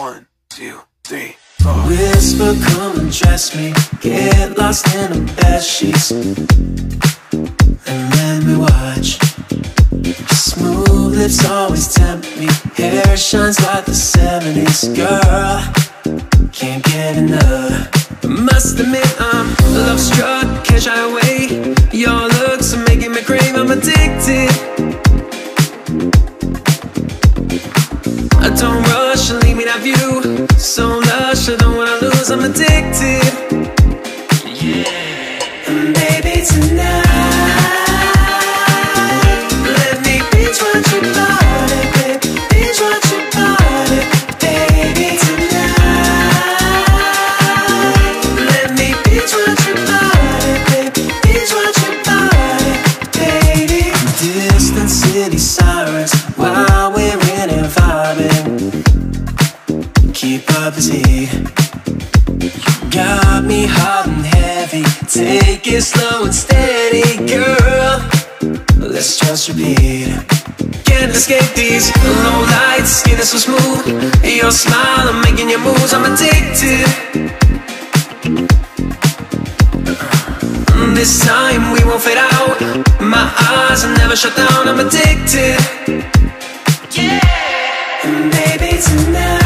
One, two, three, four. Whisper, come and dress me. Get lost in the bed sheets. And then we watch. Smooth lips always tempt me. Hair shines like the 70s. Girl, can't get enough. Must admit, I'm love struck. Can't shy away. Your looks are making me crave. I'm addicted. Don't wanna lose. I'm addicted. Yeah. And baby, tonight, let me binge watch your body, baby. Binge watch your body, baby, tonight. Let me binge watch your body, baby. Binge watch your body, baby. Distant city sirens while we're in and vibing. Keep up the heat. Me hot and heavy. Take it slow and steady, girl. Let's just repeat. Can't escape these low lights. Skin is so smooth. Your smile, I'm making your moves. I'm addicted. Mm, this time we won't fade out. My eyes are never shut down. I'm addicted. Yeah. And baby, tonight.